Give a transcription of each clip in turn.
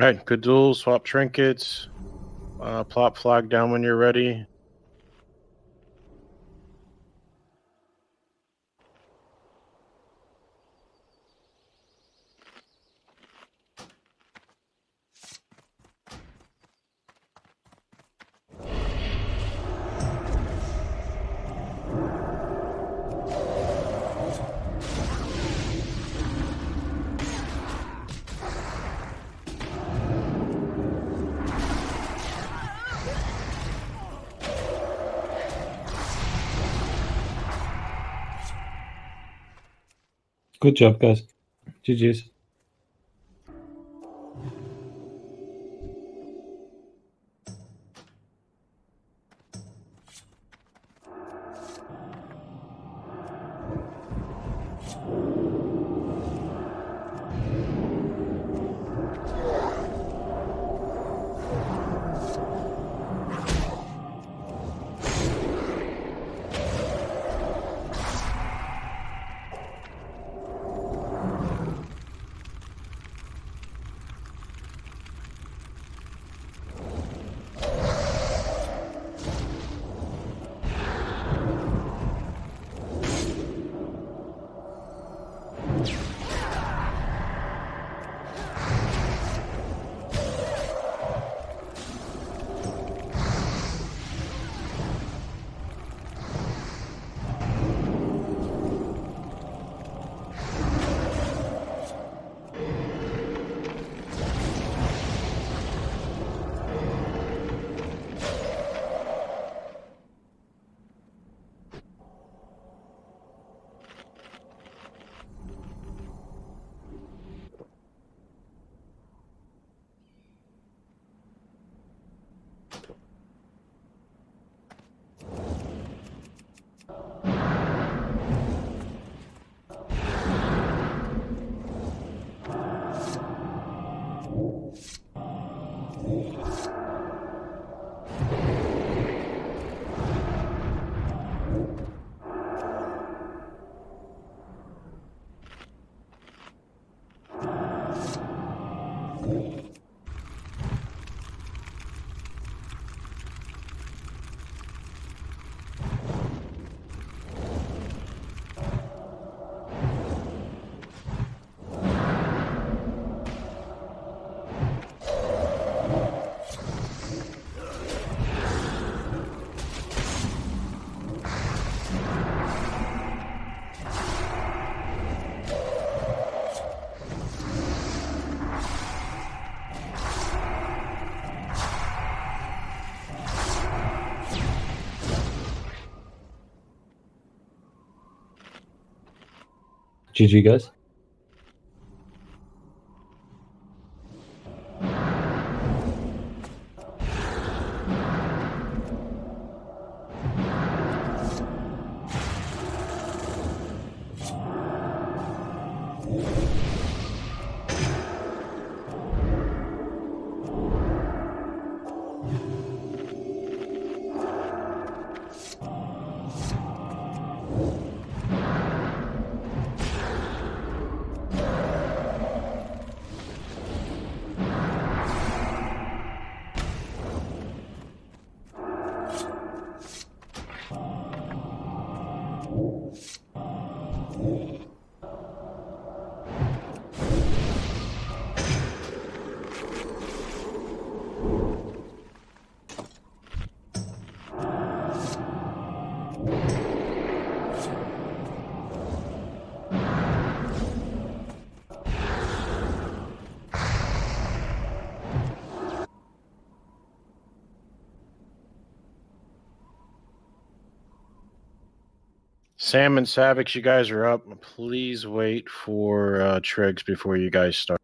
All right, good duel. Swap trinkets. Uh, plop flag down when you're ready. Good job, guys. GG's. Cool. GG, guys. Sam and Savix, you guys are up. Please wait for uh, Triggs before you guys start.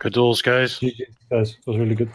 Good duels, guys. GG's, guys. Was really good.